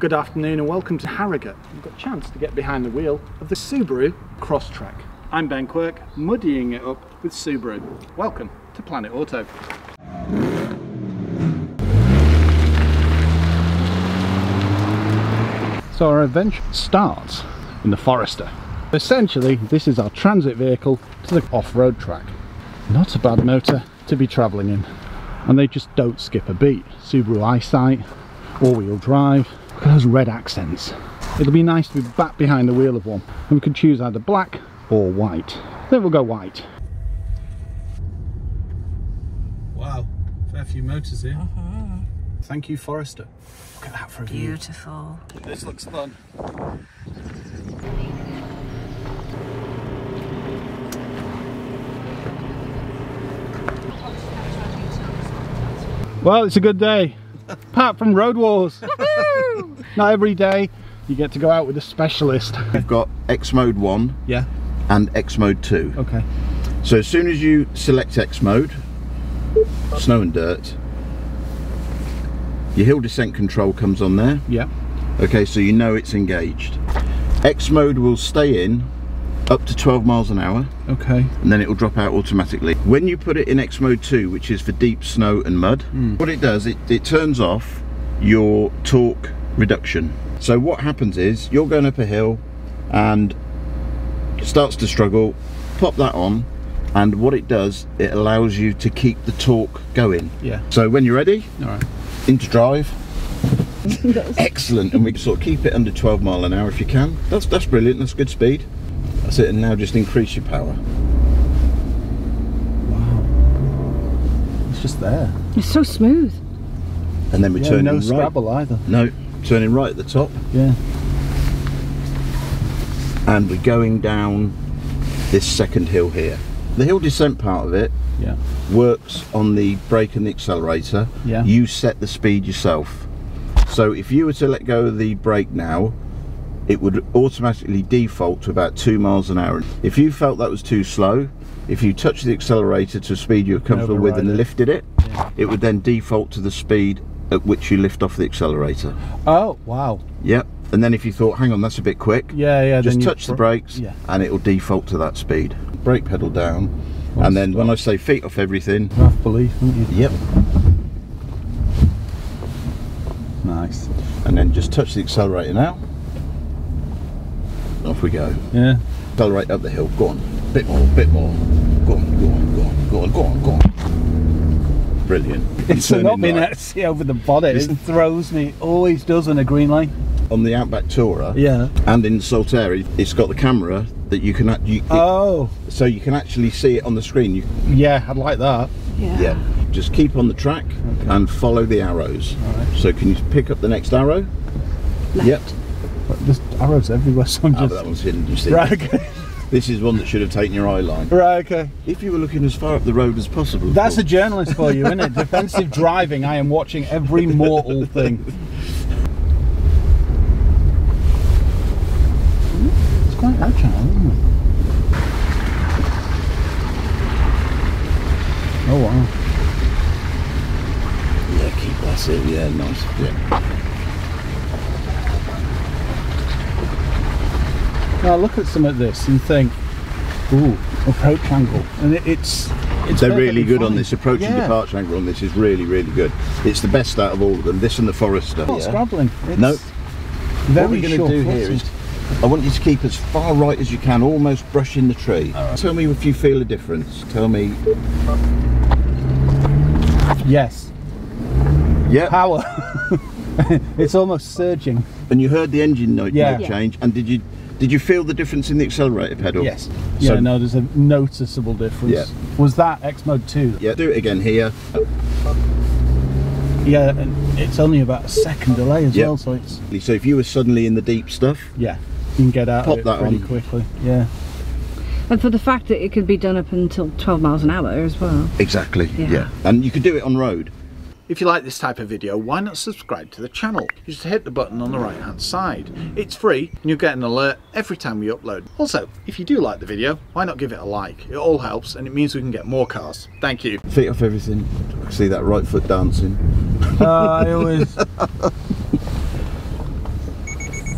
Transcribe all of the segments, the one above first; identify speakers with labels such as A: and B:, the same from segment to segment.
A: Good afternoon and welcome to Harrogate. We've got a chance to get behind the wheel of the Subaru Crosstrek. I'm Ben Quirk, muddying it up with Subaru. Welcome to Planet Auto. So our adventure starts in the Forester. Essentially, this is our transit vehicle to the off-road track. Not a bad motor to be travelling in. And they just don't skip a beat. Subaru Eyesight, all-wheel drive, look at those red accents. It'll be nice to be back behind the wheel of one. And we can choose either black or white. I think we'll go white. Wow, fair few motors here. Uh-huh. Thank you, Forester. Look at that for a view.
B: Beautiful.
A: This looks fun. Well, it's a good day. Apart from Road Wars. Not every day you get to go out with a specialist.
C: We've got X Mode 1
A: Yeah,
C: and X Mode 2.
A: okay.
C: So as soon as you select X Mode, snow and dirt, your hill descent control comes on there.
A: Yeah,
C: Okay, so you know it's engaged. X Mode will stay in up to 12 miles an hour
A: okay.
C: and then it will drop out automatically. When you put it in X Mode 2, which is for deep snow and mud, hmm. what it does, it, it turns off your torque reduction. So what happens is you're going up a hill and starts to struggle, pop that on, and what it does, it allows you to keep the torque going.
A: Yeah,
C: So when you're ready,
A: all right.
C: into drive. Excellent, and we sort of keep it under 12 mile an hour if you can. That's that's brilliant. That's good speed. That's it, and now just increase your power.
A: Wow, it's just there.
B: It's so smooth.
C: And then we
A: Yeah,
C: turn
A: no
C: in right.
A: scrabble either.
C: No, turning right at the top,
A: Yeah.
C: and we're going down this second hill here. The hill descent part of it
A: Yeah.
C: works on the brake and the accelerator.
A: Yeah.
C: You set the speed yourself. So if you were to let go of the brake now, it would automatically default to about two miles an hour. If you felt that was too slow, if you touched the accelerator to a speed you were comfortable with and
A: it.
C: lifted it,
A: Yeah.
C: it would then default to the speed at which you lift off the accelerator.
A: Oh, wow.
C: Yep. And then if you thought, hang on, that's a bit quick,
A: Yeah, yeah.
C: just touch the brakes
A: Yeah.
C: and it will default to that speed. Brake pedal down.
A: Well,
C: and then when I say feet off everything,
A: Rough belief,
C: yep.
A: Nice.
C: and then just touch the accelerator now. Off we go.
A: Yeah.
C: Accelerate up the hill. Go on. Bit more, bit more. Go on, go on, go on, go on, go on, go on. Brilliant.
A: It's
C: Turning
A: not being
C: right.
A: able to see over the bonnet. It throws me. Always does on a green lane.
C: On the Outback Tourer
A: Yeah.
C: and in Solterra, it's got the camera that you can act- you, it-
A: Oh.
C: so you can actually see it on the screen. You,
A: Yeah, I'd like that.
B: Yeah.
C: yeah. Just keep on the track
A: Okay.
C: and follow the arrows.
A: Alright.
C: So can you pick up the next arrow?
B: Left.
C: Yep.
A: But there's arrows everywhere, so I'm
C: ah, but
A: just.
C: that one's hidden. You see.
A: Right. Okay.
C: This is one that should have taken your eye line.
A: Right. Okay.
C: If you were looking as far up the road as possible.
A: That's a journalist for you, isn't it? Defensive driving. I am watching every mortal thing. It's quite agile, isn't it? Oh wow.
C: Yeah, keep that's it. Yeah, nice. Yeah.
A: Now look at some of this and think, ooh, approach angle, and it, it's it's
C: They're really
A: perfectly
C: good on this. Approach and departure angle on this is really, really good. It's the best out of all of them. This and the Forester.
A: Not scrabbling. It's
C: No.
A: Very
C: what we're going to do here
A: footed.
C: is, I want you to keep as far right as you can, almost brushing the tree. Tell me if you feel a difference. Tell me.
A: Yes,
C: Yeah.
A: power. it's almost surging.
C: And you heard the engine note,
A: Yeah.
C: note
B: Yeah.
C: change. And did you did you feel the difference in the accelerator pedal?
A: Yes.
C: So-
A: yeah, no, there's a noticeable difference.
C: Yeah.
A: Was that X Mode 2?
C: Yeah. Do it again here.
A: Yeah, and it's only about a second delay as
C: Yeah.
A: well, so it's
C: So if you were suddenly in the deep stuff,
A: yeah, you can get out
C: Pop
A: of it
C: that
A: pretty
C: on.
A: quickly. Yeah.
B: And for the fact that it could be done up until 12 miles an hour as well.
C: exactly.
B: Yeah.
C: yeah. And you could do it on road.
A: If you like this type of video, why not subscribe to the channel? You just hit the button on the right hand side. It's free and you'll get an alert every time we upload. Also, if you do like the video, why not give it a like? It all helps and it means we can get more cars. Thank you.
C: Feet off everything. See that right foot dancing.
A: Uh, I always.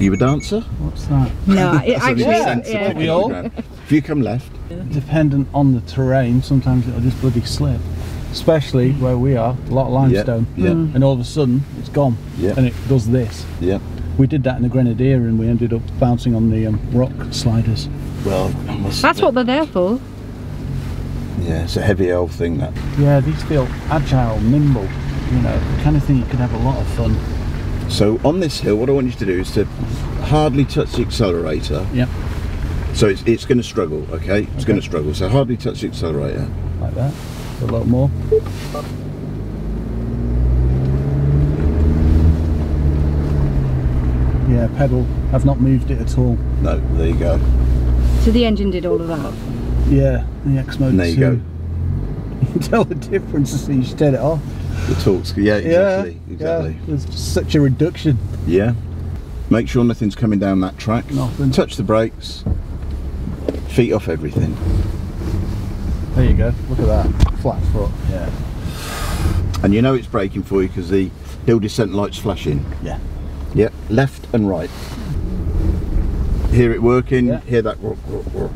C: you a dancer?
A: What's that?
B: No, it
C: That's
B: actually,
A: Yeah.
C: sensible
B: yeah.
A: We all-
C: If you come left,
A: Dependent on the terrain, sometimes it'll just bloody slip. Especially where we are, a lot of limestone.
C: yeah,
A: And all of a sudden, it's gone.
C: Yeah.
A: And it does this.
C: yeah.
A: We did that in the Grenadier and we ended up bouncing on the um, rock sliders.
C: Well,
B: That's
C: admit-
B: what they're there for.
C: Yeah, it's a heavy old thing that.
A: Yeah, these feel agile, nimble, you know, the kind of thing you could have a lot of fun.
C: So on this hill, what I want you to do is to hardly touch the accelerator.
A: Yep,
C: So it's, it's going to struggle, okay? It's going to struggle. So hardly touch the accelerator.
A: like that. A lot more. Yeah, pedal. I've not moved it at all.
C: No, there you go.
B: So the engine did all of that.
A: Yeah, the X Mode
C: There you go.
A: You can tell the difference as you turn it off.
C: The torques. Yeah, exactly.
A: yeah,
C: exactly.
A: Yeah, there's just such a reduction.
C: Yeah. Make sure nothing's coming down that track.
A: Nothing.
C: Touch the brakes. Feet off everything.
A: There you go. Look at that. Flat foot. Yeah.
C: And you know it's braking for you because the hill descent lights flashing.
A: Yeah.
C: Yep, left and right. Hear it working,
A: Yeah.
C: hear that. roar, roar, roar.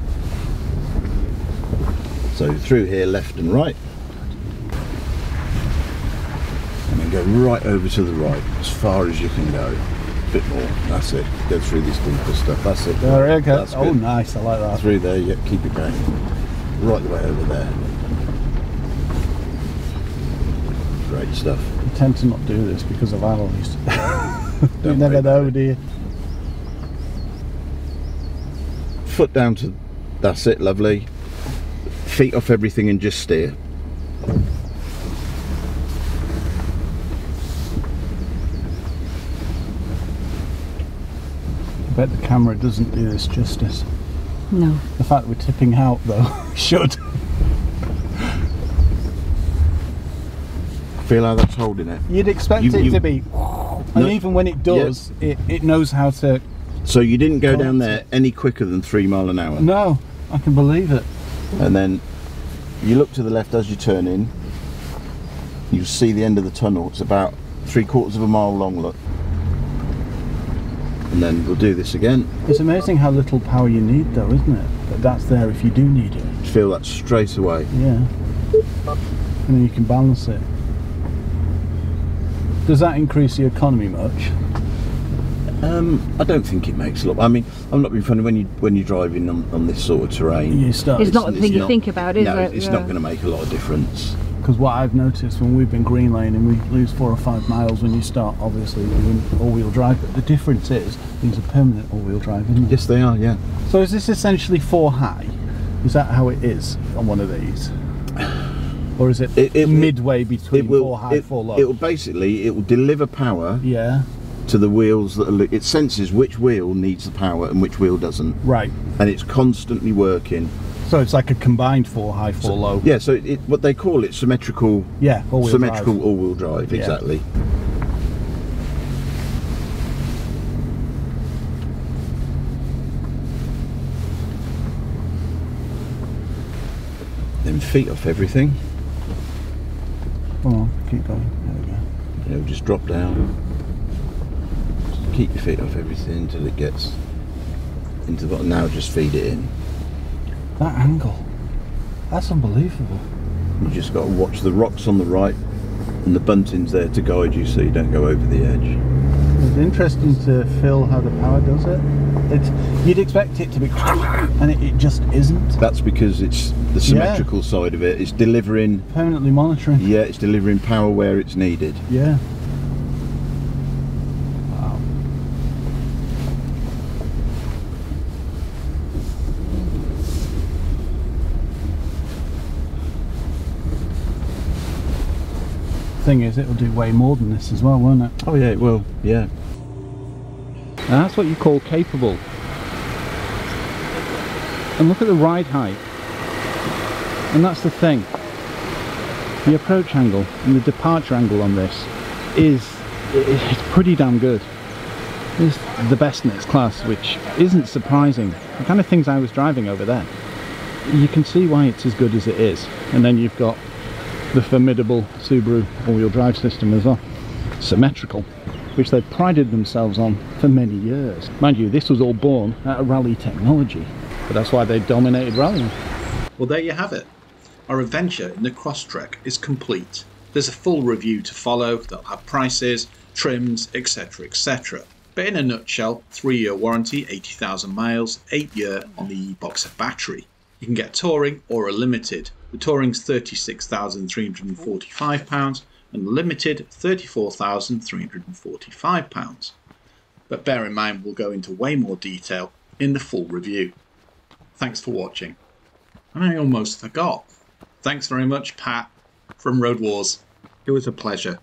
C: So through here, left and right. And then go right over to the right, as far as you can go. A bit more, that's it. Go through this bumper stuff, that's it.
A: There you go.
C: That's
A: Oh, nice. I like that.
C: Through there, yep, keep it going. Right the way over there. Great stuff.
A: I tend to not do this because of alloys. you never know, do you?
C: foot down to that's it lovely feet off everything and just steer
A: I bet the camera doesn't do this justice.
B: No.
A: The fact we're tipping out, though, should.
C: feel how that's holding it
A: You'd expect
C: You-
A: it
C: you-
A: to be. And
C: No.
A: even when it does, it, it knows how to.
C: so you didn't go down there any quicker than three mile an hour
A: No, I can believe it.
C: and then you look to the left as you turn in you see the end of the tunnel it's about three quarters of a mile long look and then we'll do this again
A: It's amazing how little power you need, though, isn't it? But that's there if you do need it.
C: feel that straight away
A: Yeah. And then you can balance it. Does that increase the economy much?
C: um, I don't think it makes a lot I mean I'm not being funny when you when you're driving on, on this sort of terrain
A: You start.
B: It's not the thing you
C: not-
B: think about, is
C: no,
B: it?
C: it's
B: Yeah.
C: not going to make a lot of difference
A: Because what I've noticed when we've been green lane and we lose four or five miles when you start, obviously, doing all-wheel drive. But the difference is these are permanent all-wheel drive, isn't
C: yes they are yeah
A: So is this essentially four high? Is that how it is on one of these? Or is it,
C: It- it-
A: midway between
C: it will
A: four high,
C: it,
A: four low?
C: it will basically it will deliver power
A: yeah,
C: to the wheels that are, it senses which wheel needs the power and which wheel doesn't
A: right.
C: and it's constantly working
A: So it's like a combined four high, four low.
C: yeah so it, what they call it symmetrical
A: Yeah, all-wheel
C: symmetrical
A: drive.
C: all-wheel drive
A: Yeah.
C: exactly then feet off everything
A: Come on, keep going. There we go.
C: it'll just drop down Just keep your feet off everything until it gets into the bottom now just feed it in
A: That angle, that's unbelievable.
C: You just got to watch the rocks on the right and the buntings there to guide you so you don't go over the edge.
A: It's interesting to feel how the power does it. It's you'd expect it to be, and it, it just isn't.
C: That's because it's the symmetrical side of it. It's delivering,
A: Permanently monitoring.
C: yeah, it's delivering power where it's needed.
A: Yeah. Thing is, it'll do way more than this as well, won't it?
C: Oh yeah, it will. Yeah.
A: And that's what you call capable. And look at the ride height. And that's the thing. The approach angle and the departure angle on this is it's pretty damn good. It's the best in its class, which isn't surprising. The kind of things I was driving over there. You can see why it's as good as it is. And then you've got the formidable Subaru all-wheel drive system as well. Uh, symmetrical.
D: which they've prided themselves on for many years. Mind you, this was all born out of rally technology, but that's why they dominated rallying.
A: Well, there you have it. Our adventure in the Crosstrek is complete. There's a full review to follow that'll have prices, trims, etc. etc. But in a nutshell, 3 year warranty, 80,000 miles, 8 year on the e-Boxer battery. You can get touring or a limited. The touring's £36,345 and the limited £34,345. But bear in mind we'll go into way more detail in the full review. Thanks for watching. And I almost forgot. Thanks very much, Pat, from Road Wars. It was a pleasure.